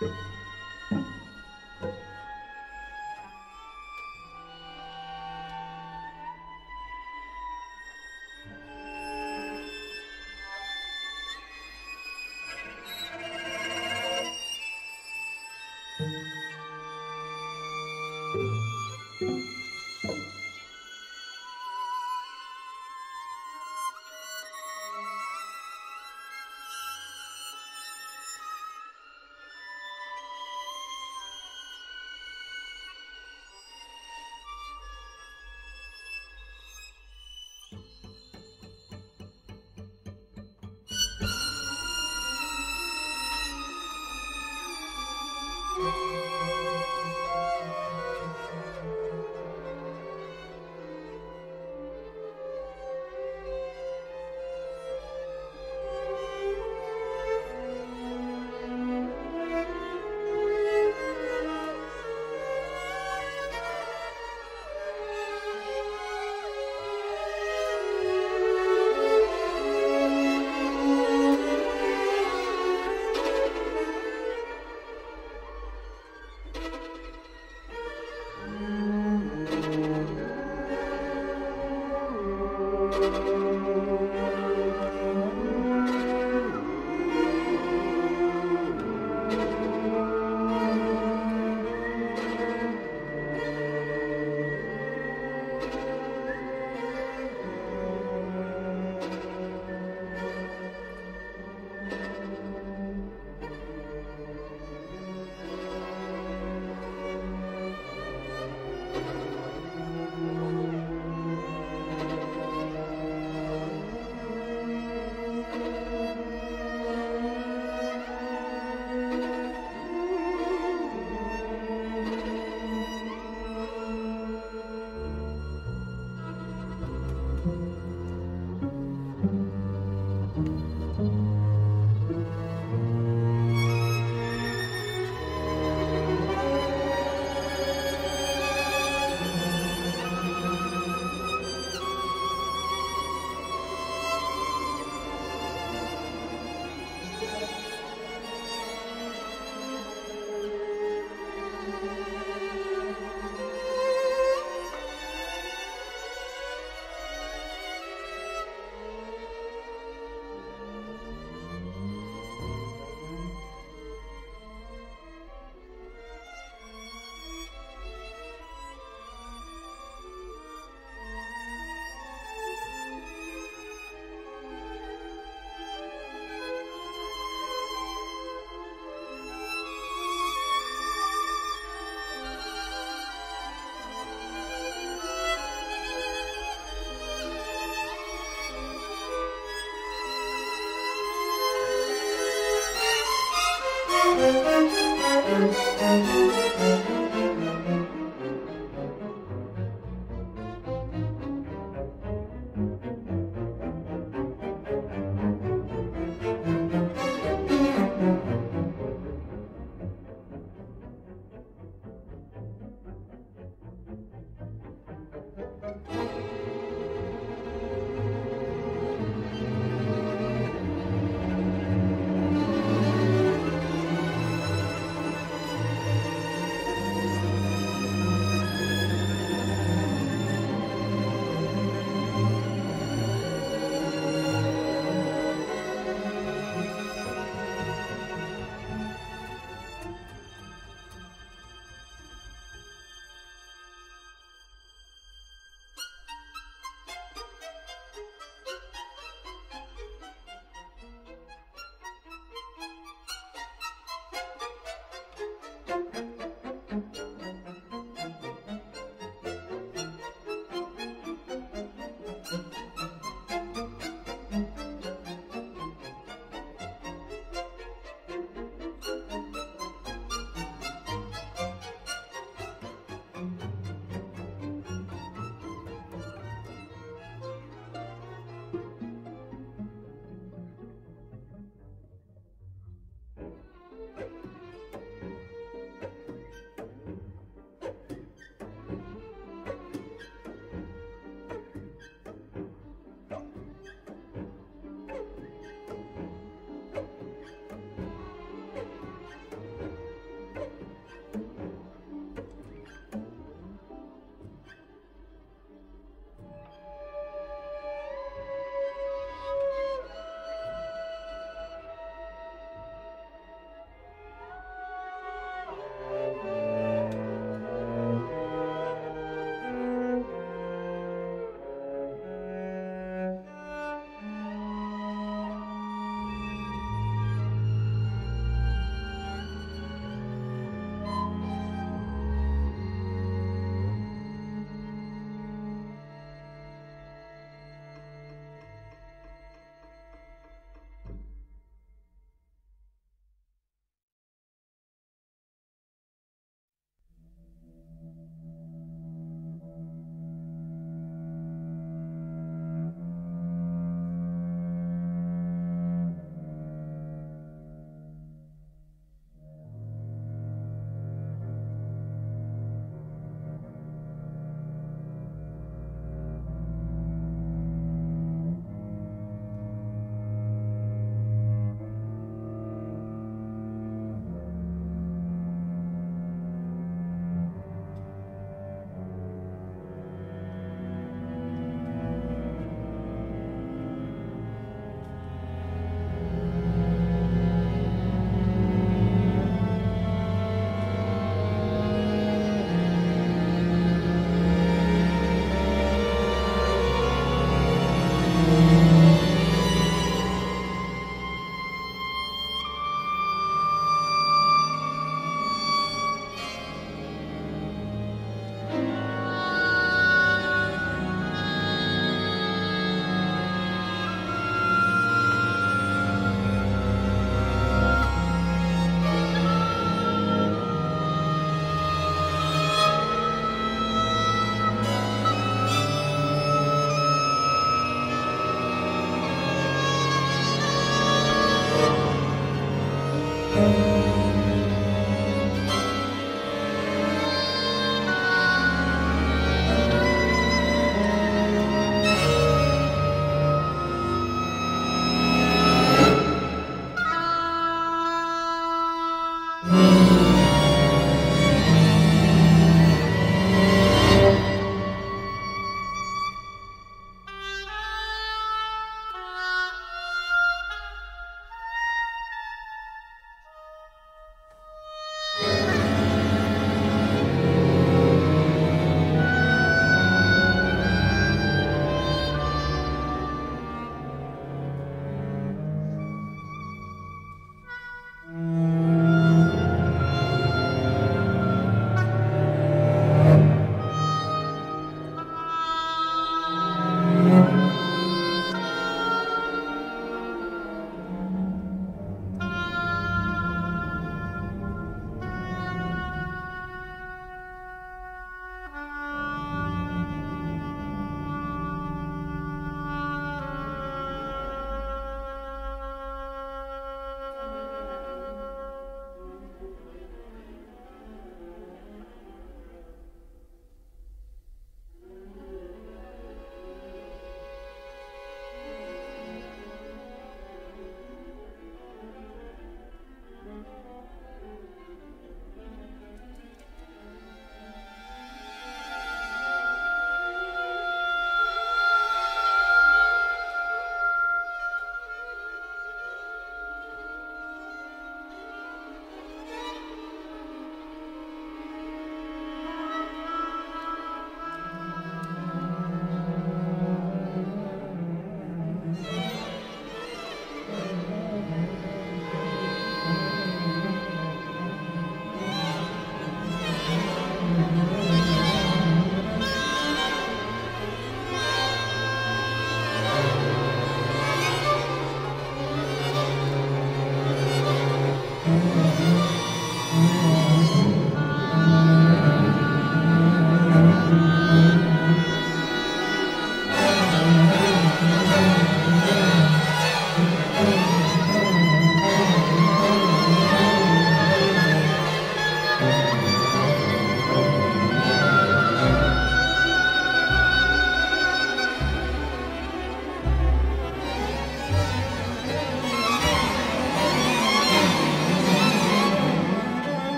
you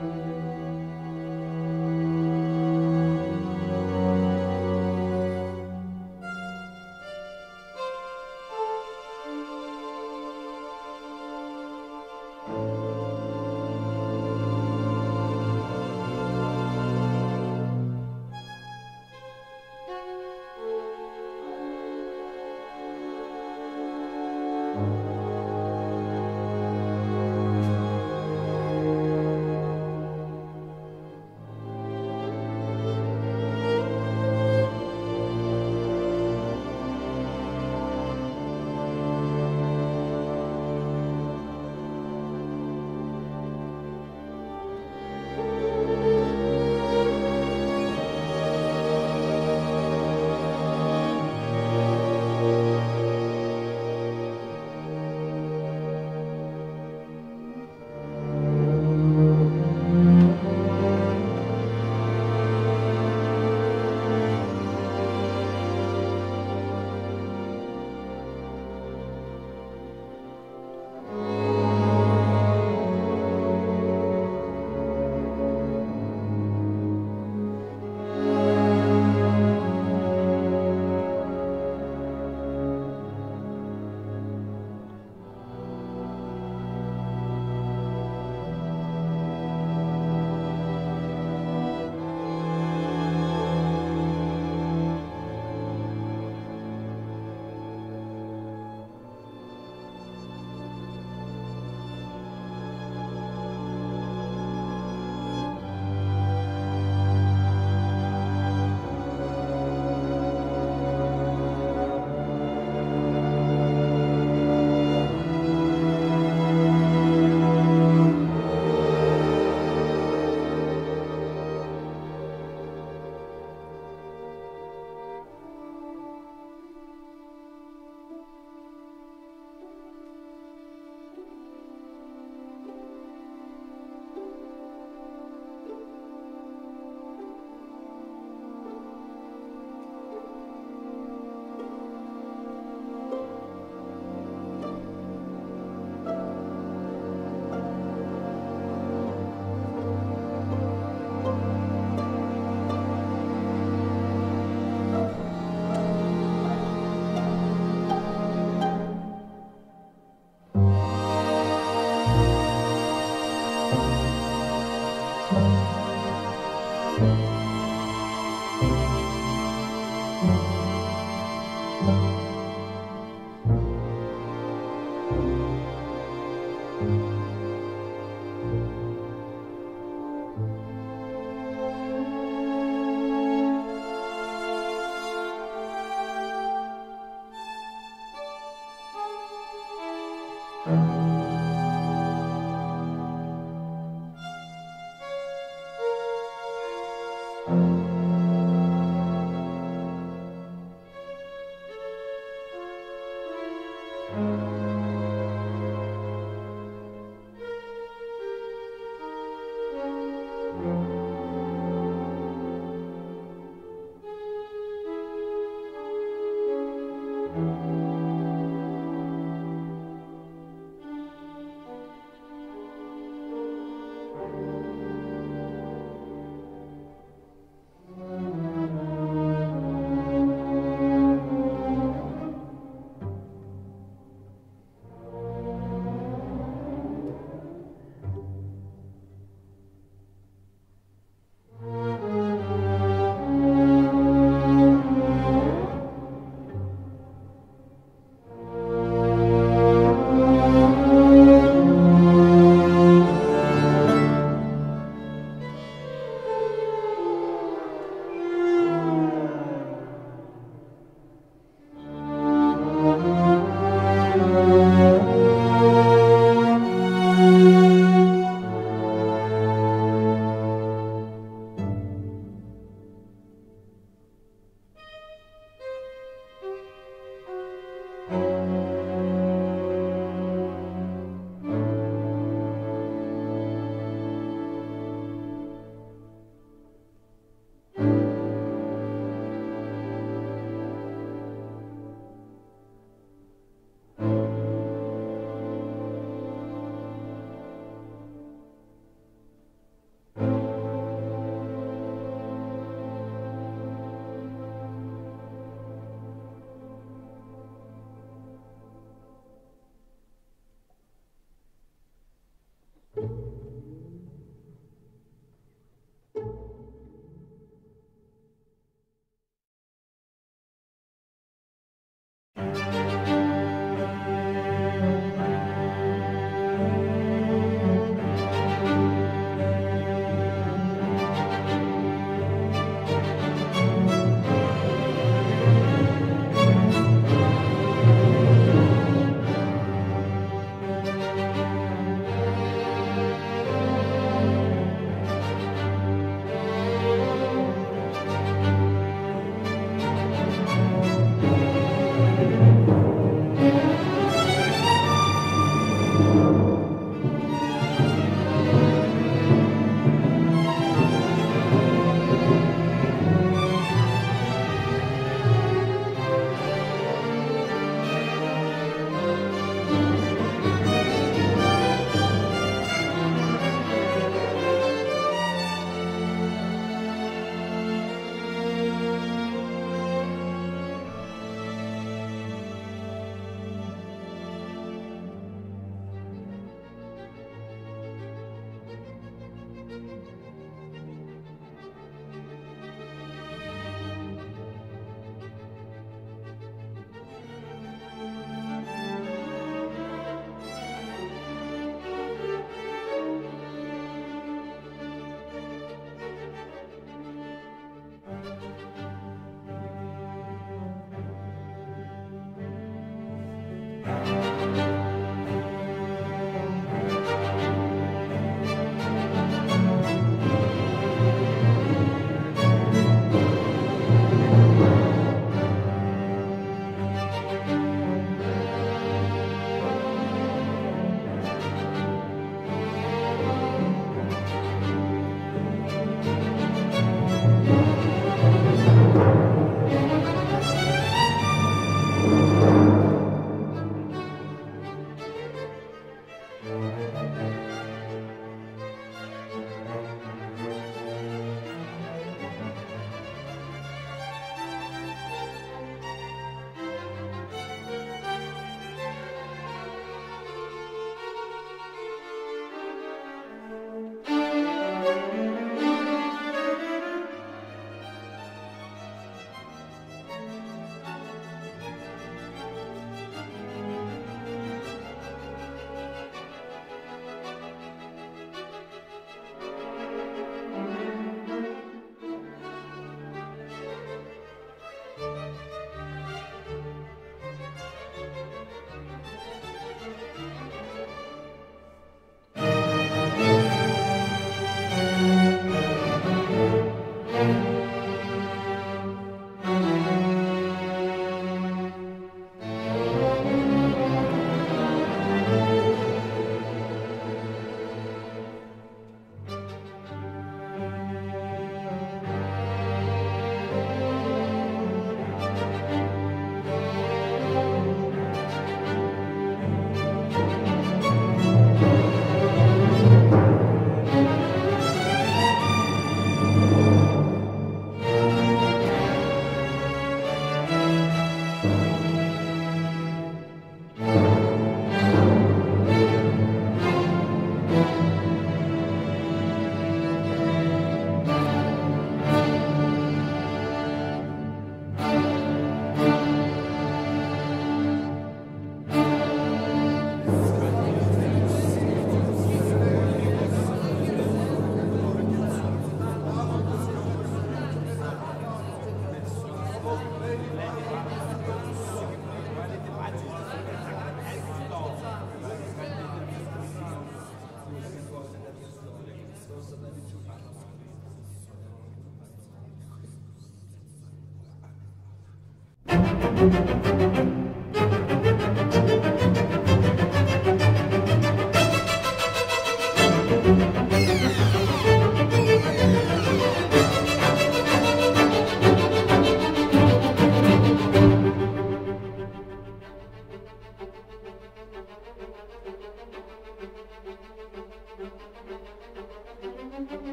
Música